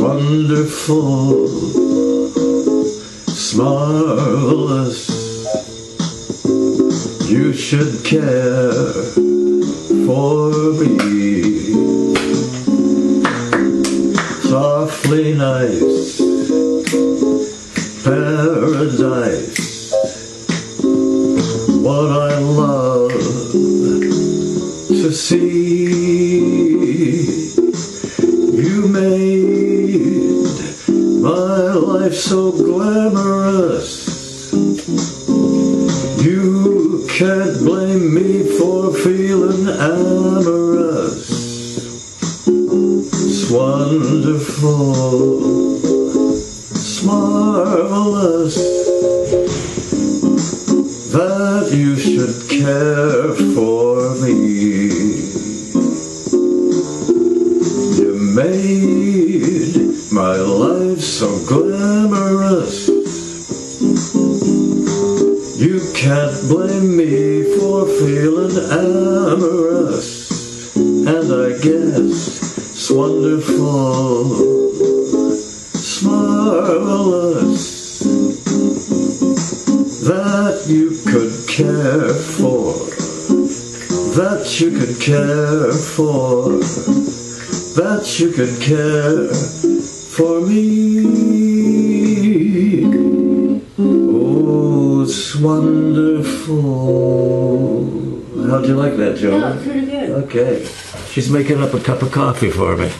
wonderful, it's marvelous. You should care for me. Softly nice, paradise. What I love to see. My life so glamorous. You can't blame me for feeling amorous. It's wonderful, it's marvelous that you should care for me. You made my life so glamorous. You can't blame me for feeling amorous. And I guess it's wonderful, it's marvelous that you could care for, that you could care for, that you could care for me. Oh, it's wonderful. How'd you like that, Joe? Yeah, pretty good. Okay. She's making up a cup of coffee for me.